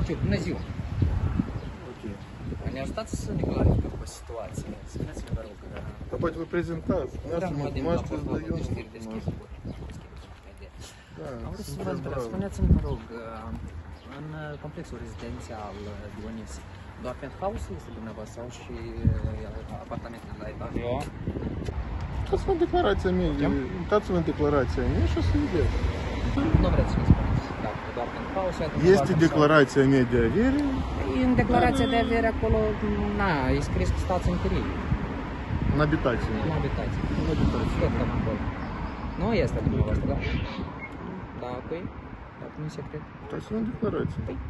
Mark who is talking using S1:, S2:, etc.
S1: Ok, bună ziua! Ok. Ne ajutați să ne clarificăm pe situație. Spuneți-ne, vă rog, că...
S2: Dar poate vă prezentați.
S1: Da,
S2: mă cunoașteți, dar eu nu
S1: vă
S2: cunosc. Da,
S1: Am vrut să vă întreb, spuneți-mi, vă rog, uh, în uh, complexul rezidențial uh, Dionis, doar penthouse este dumneavoastră sau și apartamentele la etaj?
S3: Da.
S2: Uitați-vă în declarația mea, uitați-vă în declarația mea și o să vedeți.
S1: Nu vreți să
S2: Este declarația mea de avere,
S1: În declarația de avere acolo, na, e scris că stați în chirie,
S2: în habitație.
S1: nu habitați. Nu habitați, tot cam acolo. Nu este dumneavoastră, da? Da, păi, dacă nu e secret.
S2: Uitați-vă în declarație.
S4: Thank